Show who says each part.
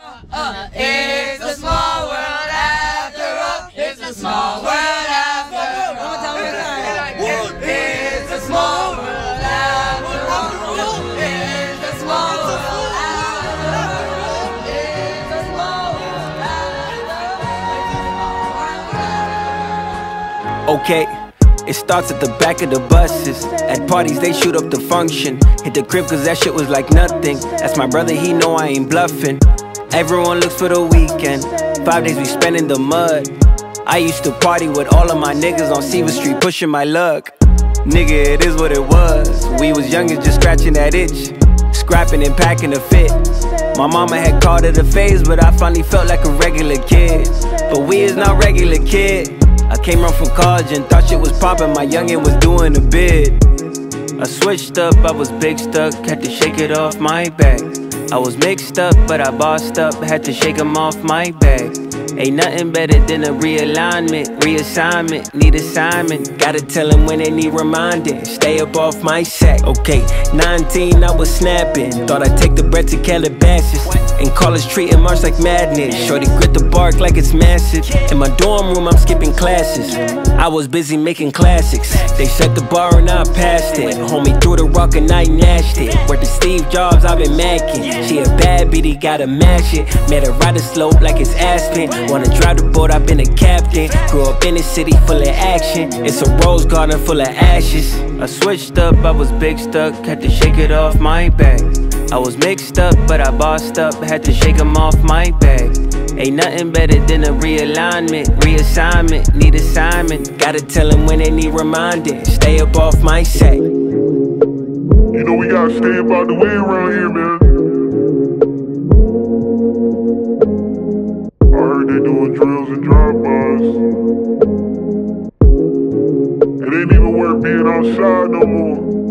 Speaker 1: Uh, it's a small world after all. It's a small world after all. It's a small world after all. It's a small world after all. It's a small world after all.
Speaker 2: Okay. It starts at the back of the buses. At parties, they shoot up the function. Hit the crib, cause that shit was like nothing. That's my brother, he know I ain't bluffing. Everyone looks for the weekend. Five days we spend in the mud. I used to party with all of my niggas on Seaver Street, pushing my luck. Nigga, it is what it was. We was young and just scratching that itch. Scrapping and packing a fit. My mama had called it a phase, but I finally felt like a regular kid. But we is not regular kid. I came home from college and thought shit was poppin'. My youngin' was doing a bid. I switched up, I was big stuck, had to shake it off my back. I was mixed up, but I bossed up, had to shake shake 'em off my back. Ain't nothing better than a realignment, reassignment, need assignment. Gotta tell tell 'em when they need reminding. Stay up off my sack. Okay, 19, I was snapping. Thought I'd take the bread to Calabasas. In college, treating March like madness. Shorty grit the bark like it's massive. In my dorm room, I'm skipping classes. I was busy making classics. They set the bar and I passed it. Homie threw the rock and I nashed it. Where the Steve Jobs, I've been macking. She a bad bitty, gotta mash it. Met her ride the slope like it's Aspen. Wanna drive the boat, I've been a captain. Grew up in a city full of action. It's a rose garden full of ashes. I switched up, I was big stuck, had to shake it off my back. I was mixed up, but I bossed up, had to shake 'em off my back. Ain't nothing better than a realignment, reassignment, need assignment. Gotta tell 'em when they need reminding. Stay up off my sack.
Speaker 3: You know we gotta stay about the way around here, man. They doing drills and drive-bys. It ain't even worth being outside no more.